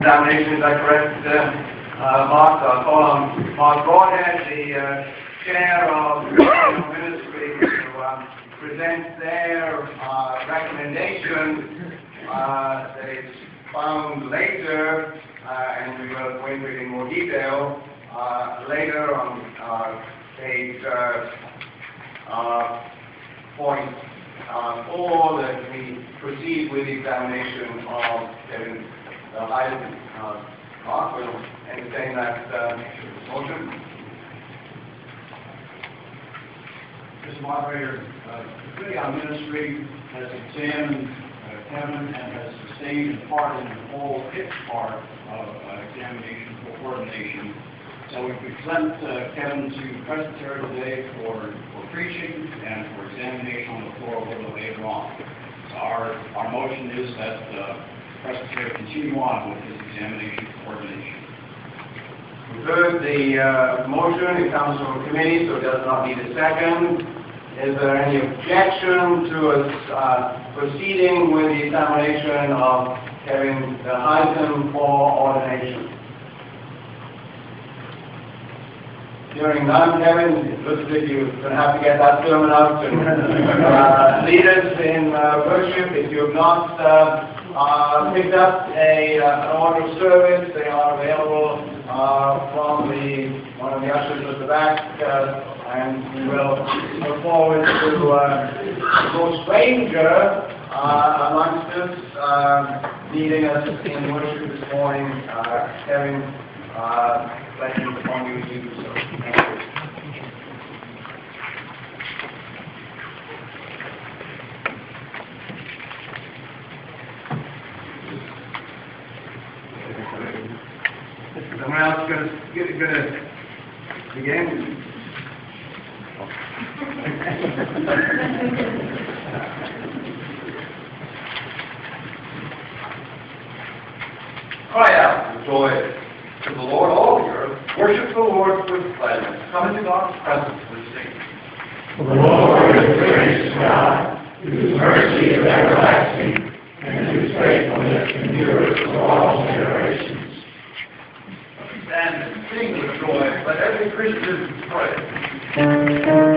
examination, is that correct, uh, uh, Mark? I'll call on Mark Broadhead, the uh, chair of the ministry, to um, present their uh, recommendation uh, that is found later, uh, and we will go into it in more detail uh, later on uh, page uh, uh, point uh, four that we proceed with the examination of uh, item. Uh, Mark will entertain that uh, motion. Mr. Moderator, uh, the Committee on Ministry has examined uh, Kevin and has sustained in part and whole its part of uh, examination for ordination. So we present uh, Kevin to Presbytery today for, for preaching and for examination on the floor a little later on. Our, our motion is that uh, Presbytery continue on with this examination for ordination. We've heard the uh, motion, it comes from committee, so it does not need a second. Is there any objection to us uh, proceeding with the examination of Kevin the item for ordination? Hearing none, Kevin, it looks if you're going to have to get that sermon out and uh, lead us in uh, worship. If you have not uh, picked up a, uh, an order of service, they are available uh, from the one of the ushers at the back, uh, and we will look forward to uh, no stranger uh, amongst us uh, leading us in worship this morning. Uh, Kevin, uh, blessings upon you to do so. Thank you. Someone else gonna, get- gonna begin? Cry out with joy to the Lord, all the earth. Worship the Lord with gladness. Come into God's presence with singing. The Lord is gracious God, whose mercy is everlasting, and whose faithfulness endures to all generations. Sing with joy. Let every Christian pray.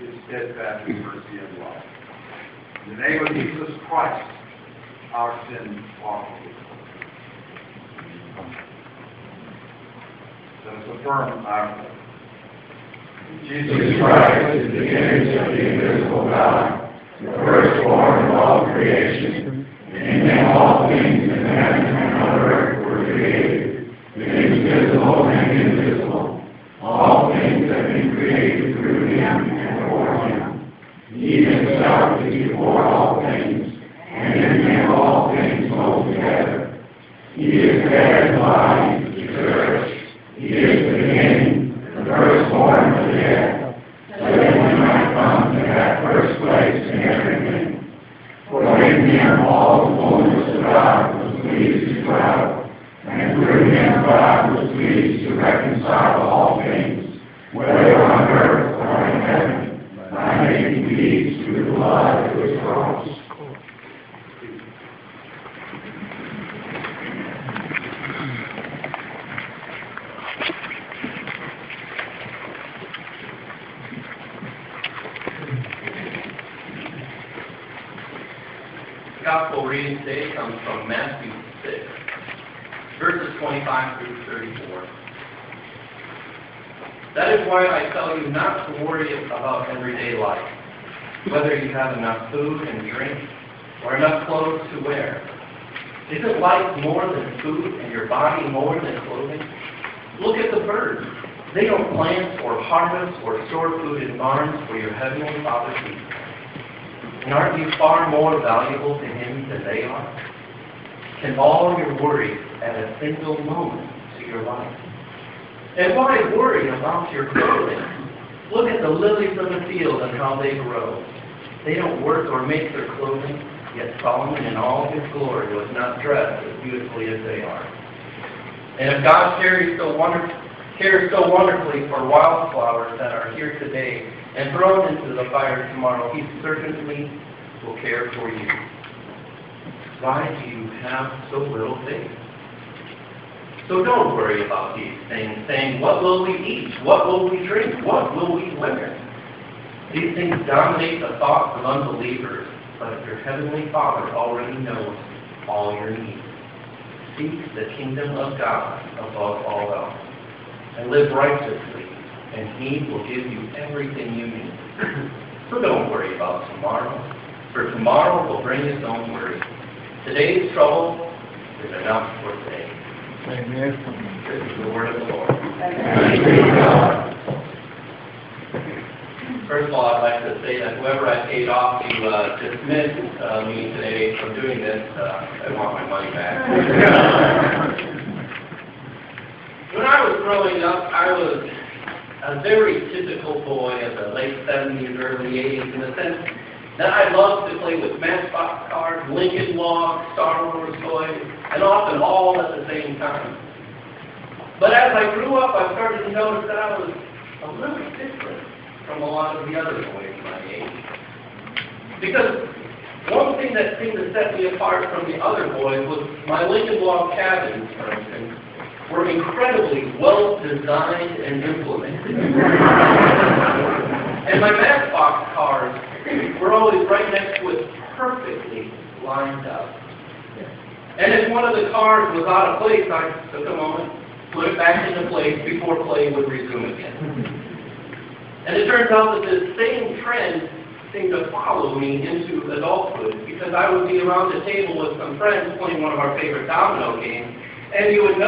Mercy, and love. In the name of Jesus Christ, our sins are forgiven. Let us affirm our. Jesus Christ is the image of the invisible God, the firstborn of all creation. In him all things in heaven and on earth were created, things visible and invisible. All things have been created through him and for him. He himself is before all things, and in him all things hold together. He is head and body of the church. He is the beginning, the firstborn of the dead, so that we might come to that first place in everything. For in him all the fullness of God was pleased to dwell, and through him God was pleased to reconcile all things, whether on earth or in heaven, by making peace through the blood of his cross. The Gospel reading today comes from Matthew 6, verses 25 through 34. That is why I tell you not to worry about everyday life, whether you have enough food and drink or enough clothes to wear. Isn't life more than food and your body more than clothing? Look at the birds. They don't plant or harvest or store food in barns for your heavenly Father feeds. And aren't you far more valuable to Him than they are? Can all your worries add a single moment to your life? And why worry about your clothing? Look at the lilies of the field and how they grow. They don't work or make their clothing, yet Solomon in all his glory was not dressed as beautifully as they are. And if God cares so, wonder- cares so wonderfully for wildflowers that are here today and thrown into the fire tomorrow, He certainly will care for you. Why do you have so little faith? So don't worry about these things, saying, What will we eat? What will we drink? What will we wear? These things dominate the thoughts of unbelievers, but your heavenly Father already knows all your needs. Seek the kingdom of God above all else, and live righteously, and He will give you everything you need. so don't worry about tomorrow, for tomorrow will bring its own worry. Today's trouble is enough for today. Amen. This is the word of the Lord. Thanks be to God. First of all, I'd like to say that whoever I paid off to uh, dismiss uh, me today from doing this, uh, I want my money back. when I was growing up, I was a very typical boy of the late 70s, early 80s, in the sense that I loved to play with Matchbox cars, Lincoln Logs, Star Wars toys, and often all at the same time. But as I grew up, I started to notice that I was a little different from a lot of the other boys my age. Because one thing that seemed to set me apart from the other boys was my Lincoln Log cabins, for instance, were incredibly well designed and implemented. and my Matchbox cars were always right next to it, perfectly lined up. And if one of the cars was out of place, I took a moment, put it back into place before play would resume again. And it turns out that the same trend seemed to follow me into adulthood because I would be around the table with some friends playing one of our favorite domino games, and you would know.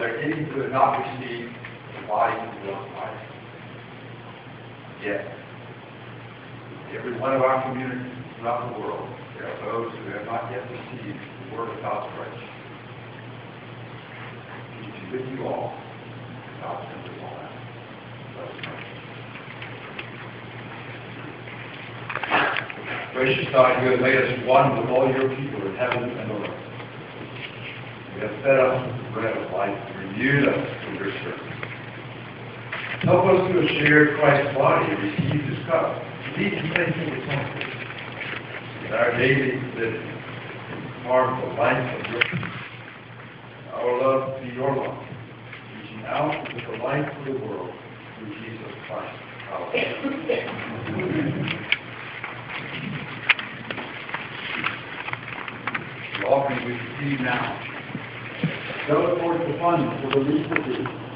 Are there any who have not received the body of Lord Christ? Yes. Every one of our communities throughout the world, there are those who have not yet received the word of God's grace. Peace be with you all. God send us all out. Let us pray. Gracious God, you have made us one with all your people in heaven and on earth. You have fed us bread of life renewed us with your service. Help us to have shared Christ's body and receive his cup. These faithful examples in our daily living, of the life of your. Our love be your love, reaching out with the life of the world through Jesus Christ, our we receive now. Go towards the fund for the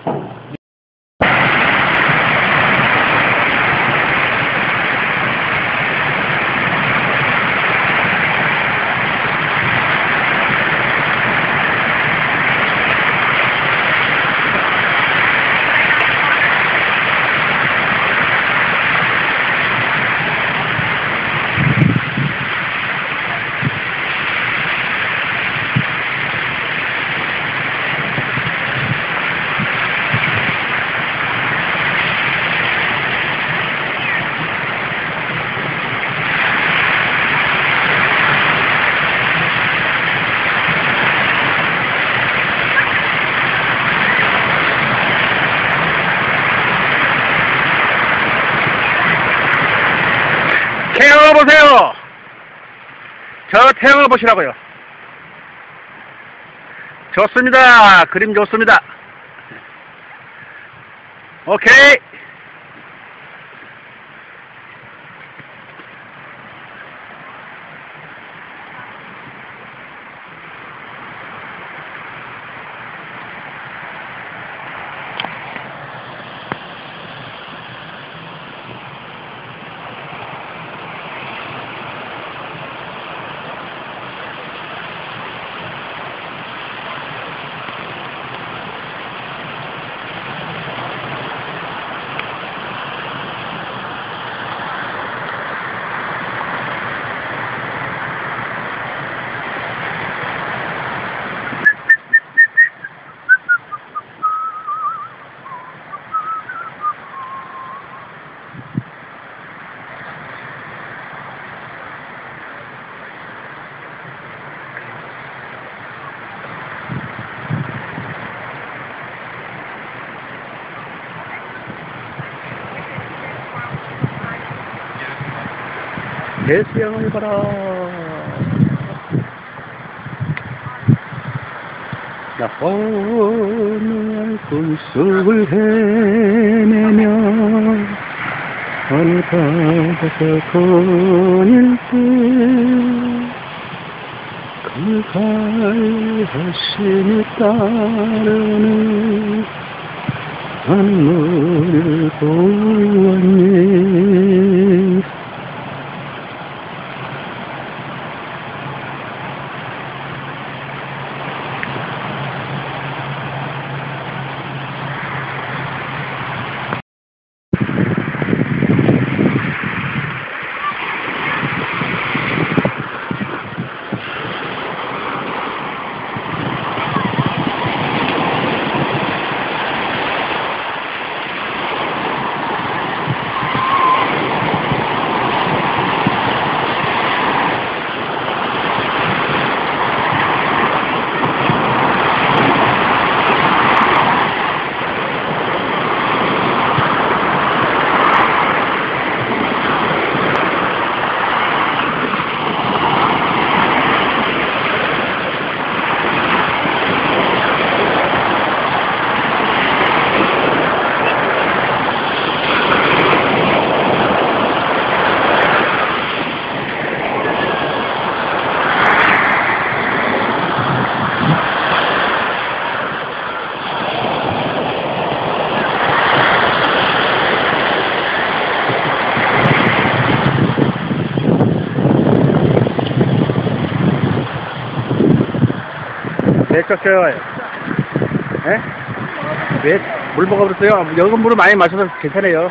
태양을 보시라고요. 좋습니다. 그림 좋습니다. 오케이. 대수양을 봐라. 나 오늘 꿈속을 헤매며 어느 바다서 거닐 때그 갈하심이 따르는 하늘을 보았네 내적 세워요. 예? 왜? 물 먹어버렸어요? 여기 물을 많이 마셔서 괜찮아요.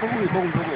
không không không.